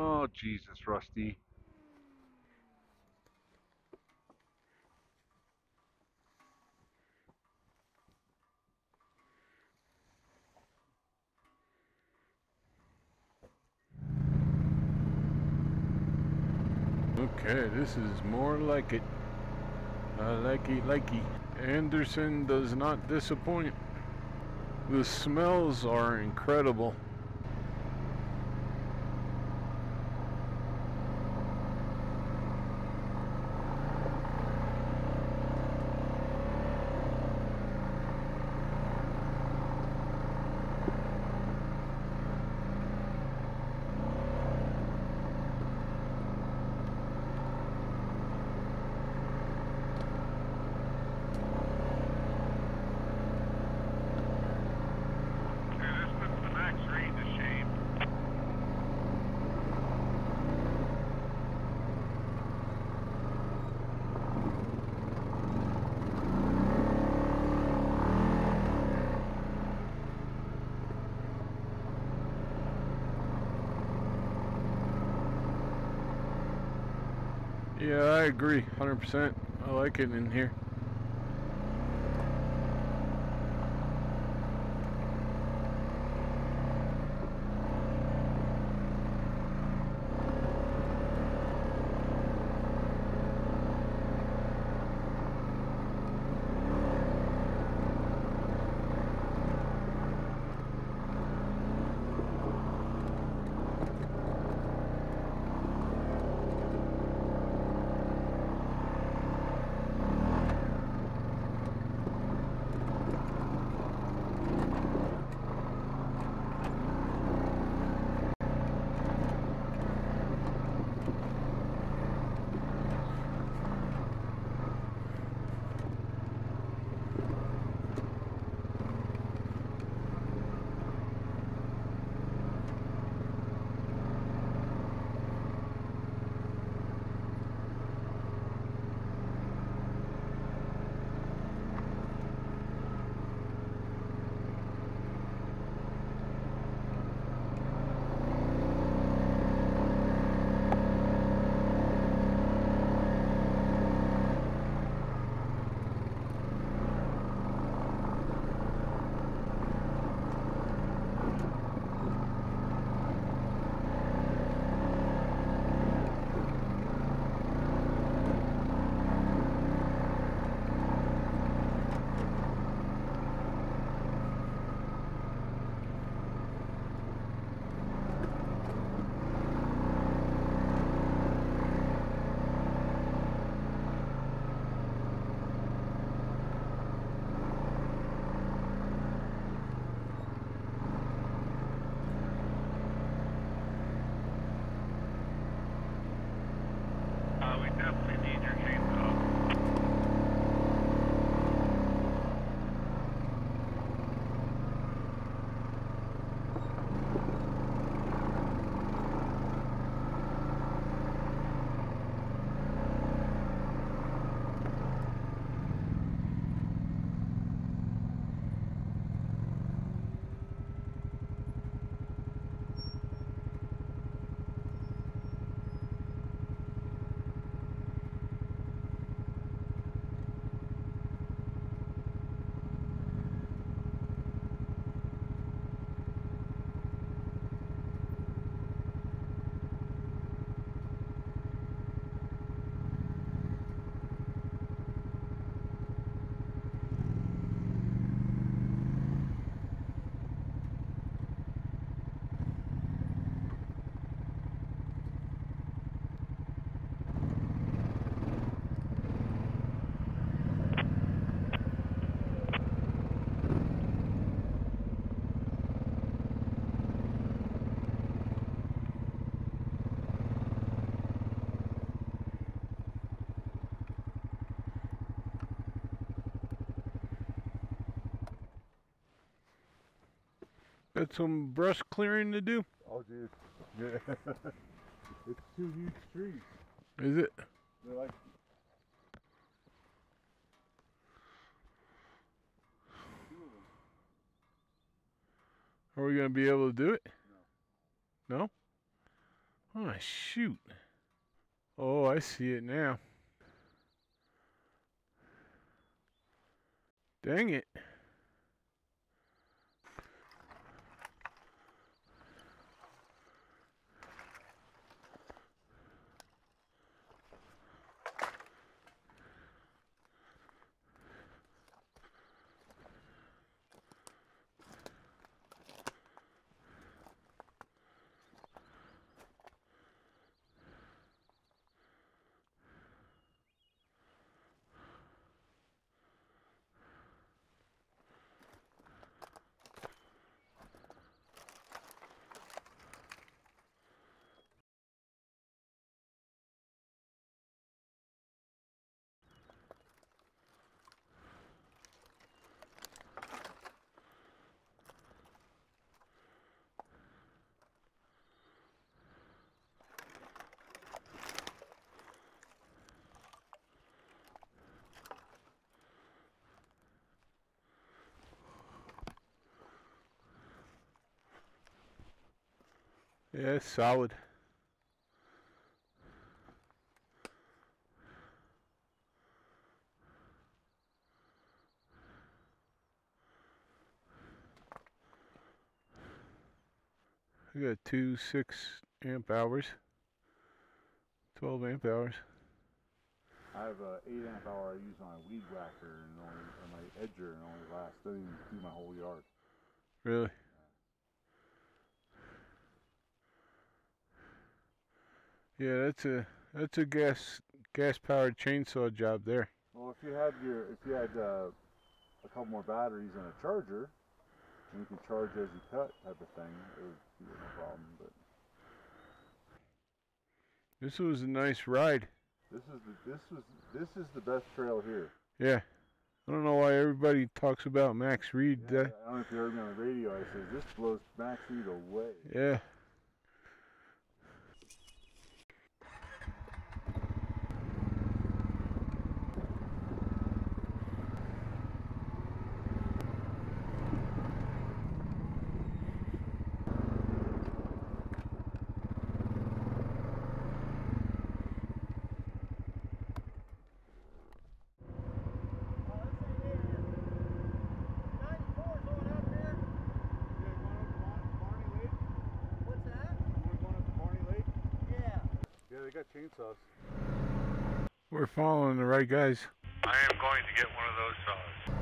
Oh, Jesus, Rusty. Okay, this is more like it. Uh, I like it, like. Anderson does not disappoint. The smells are incredible. Yeah, this puts the Max Reed to shame. Yeah, I agree, 100%. I like it in here. Got some brush clearing to do. Oh, dude. Yeah. it's two huge trees. Is it? They're like. Two of them. Are we gonna be able to do it? No. No? Oh, shoot. Oh, I see it now. Dang it. Yeah, it's solid. I got two six amp hours, 12 amp hours. I have a 8 amp hour I use on my weed whacker and only on my edger and only lasts doesn't even do my whole yard. Really? Yeah, that's a that's a gas gas powered chainsaw job there. Well, if you had your if you had uh, a couple more batteries and a charger, and you can charge as you cut type of thing, it would be no problem. But This was a nice ride. this is the this was this is the best trail here. Yeah. I don't know why everybody talks about Max Reed. Yeah, I don't know if you heard me on the radio. I said this blows Max Reed away. yeah. What's that? Yeah, they chainsaws. We're following the right guys. I am going to get one of those saws.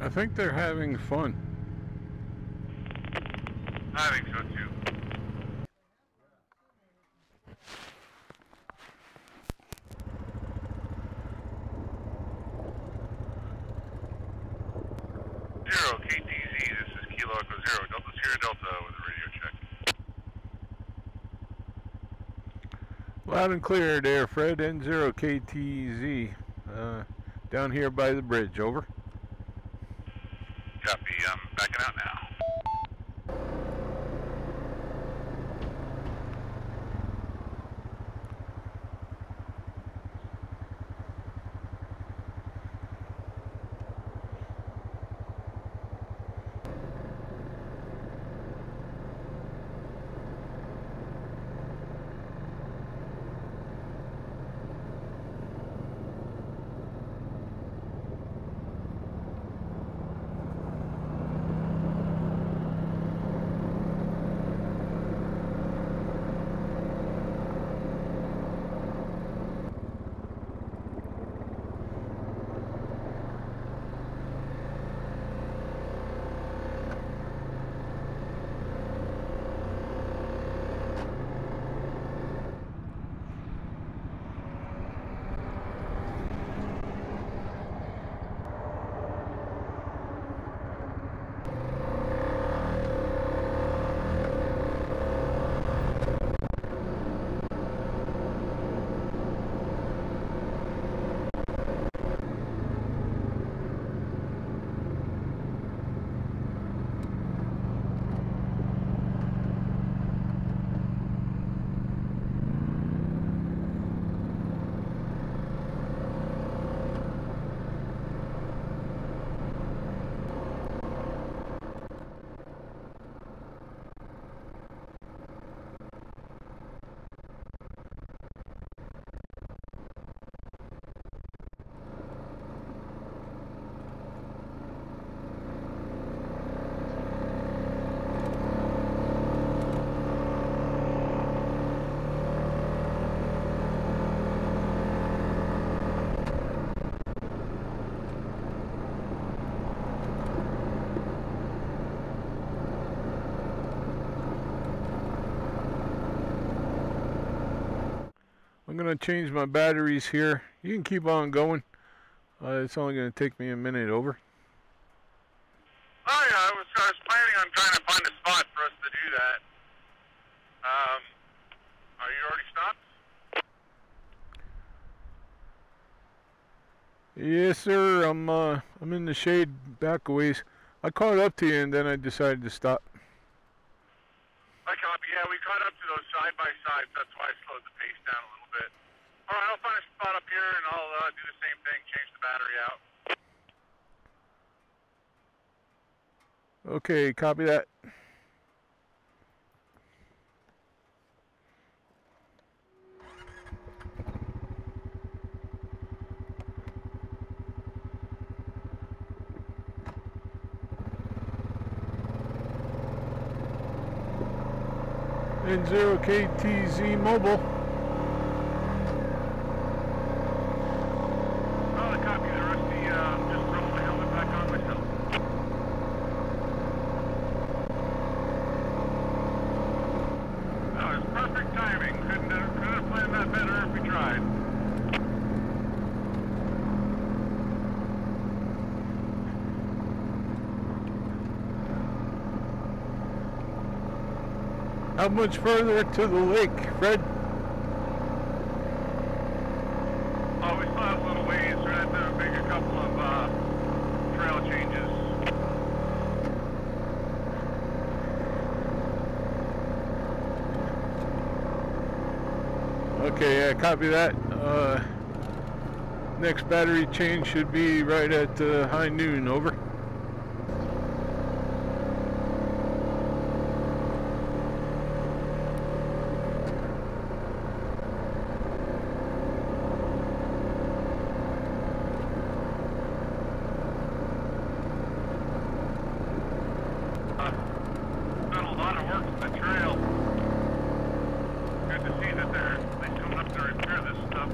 I think they're having fun. I think so too. Zero KTZ, this is Kilo Echo Zero, Delta Sierra Delta with a radio check. Loud and clear there, Fred. N0 KTZ. Uh, down here by the bridge. Over. Copy, I'm backing out now. I'm gonna change my batteries here. You can keep on going. Uh, it's only gonna take me a minute over. Oh yeah, I was I was planning on trying to find a spot for us to do that. Um, are you already stopped? Yes, sir. I'm uh, I'm in the shade back a ways. I caught up to you and then I decided to stop. I copy. Yeah, we caught up to those side by sides. That's why I slowed the pace down a little bit. All right, I'll find a spot up here and I'll uh, do the same thing. Change the battery out. Okay, copy that. N0 KTZ mobile. Oh, I copy the rusty. Uh, just throwing my helmet back on myself. That was perfect timing. Couldn't have, couldn't have planned that better if we tried. How much further to the lake, Fred? Oh, we still have a little ways. We're going to make a couple of uh, trail changes. Okay, yeah, copy that. Uh, next battery change should be right at uh, high noon, over. Uh, done a lot of work to the trail. Good to see that they're at least coming up to repair this stuff.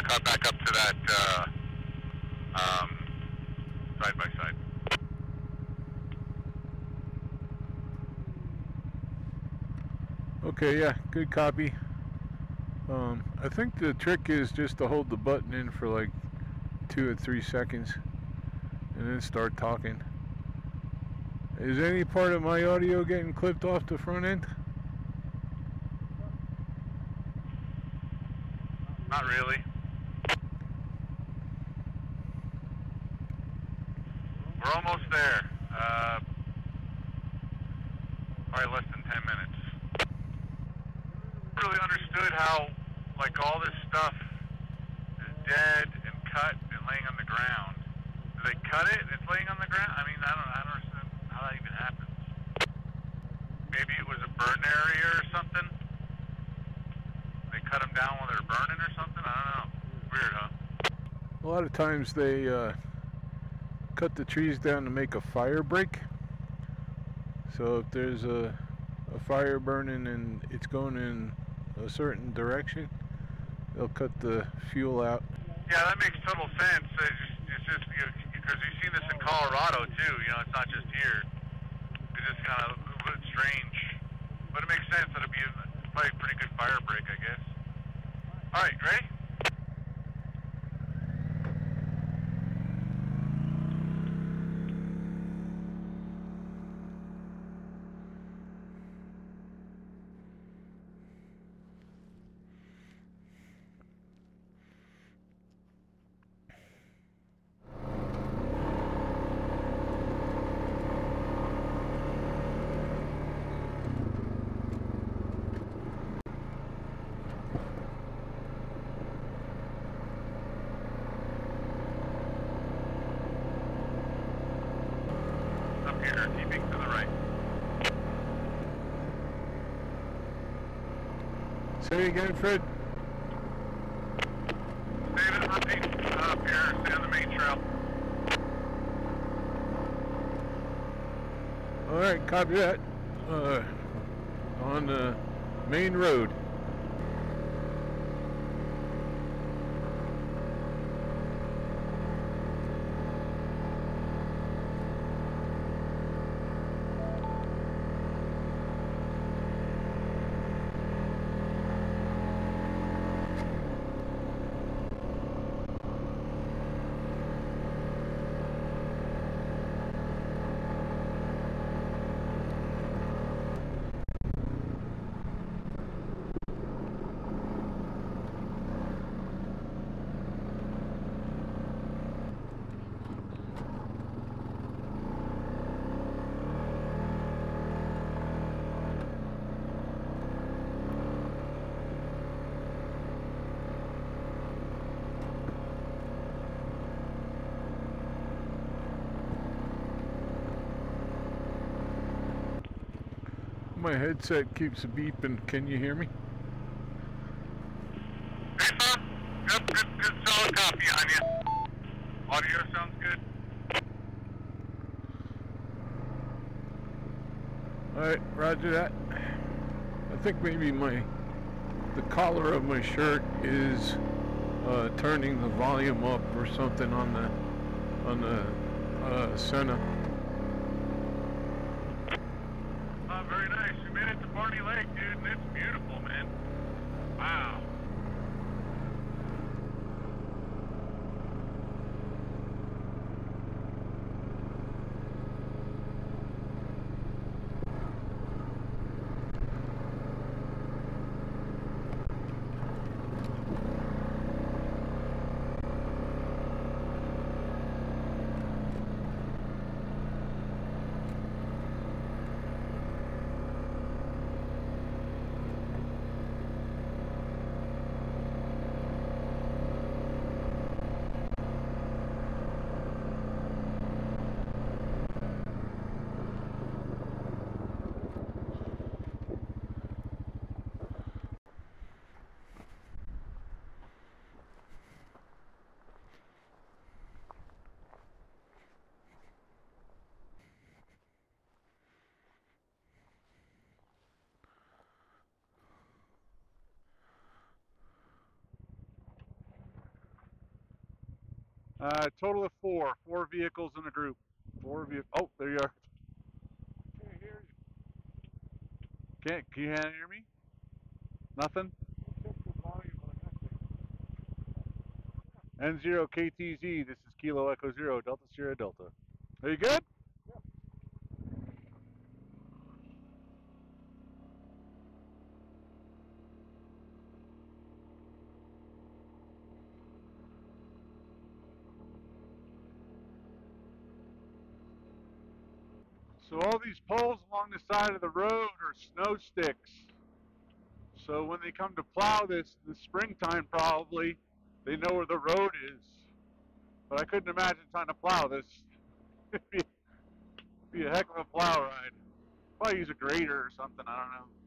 We got caught back up to that uh, um, side by side. Okay, yeah, good copy. Um, I think the trick is just to hold the button in for like two or three seconds and then start talking. Is any part of my audio getting clipped off the front end? Not really. We're almost there. Uh, probably less than 10 minutes. Really understood how, like, all this stuff is dead and cut and laying on the ground. Do they cut it and it's laying on the ground? I mean, I don't, I don't understand how that even happens. Maybe it was a burn area or something. They cut them down while they're burning or something. I don't know. Weird, huh? A lot of times they uh, cut the trees down to make a fire break. So if there's a, a fire burning and it's going in a certain direction, they'll cut the fuel out. Yeah, that makes total sense. It's just, it's just because you've seen this in Colorado too. You know, it's not just here. It's just kind of a bit strange, but it makes sense that it'd be a, probably a pretty good fire break, I guess. All right, ready? Say again, Fred. David, repeat. Uh, Pierre, stay on the main trail. All right, copy that. Uh, on the main road. My headset keeps beeping. Can you hear me? Hey. Yep, good, good, solid copy on you. Audio sounds good. Alright, roger that. I think maybe my the collar of my shirt is uh, turning the volume up or something on the on the uh, Sena. Uh, very nice. We made it to Barney Lake, dude, and it's beautiful, man. Wow. Uh, total of four. Four vehicles in a group. Four vehi- Oh, there you are. Can't hear you. Can't, can you hear me? Nothing? Check the volume on that thing. N0 KTZ, this is Kilo Echo Zero, Delta Sierra Delta. Are you good? So all these poles along the side of the road are snow sticks. So when they come to plow this in the springtime probably, they know where the road is. But I couldn't imagine trying to plow this. It'd be, a heck of a plow ride. Probably use a grader or something, I don't know.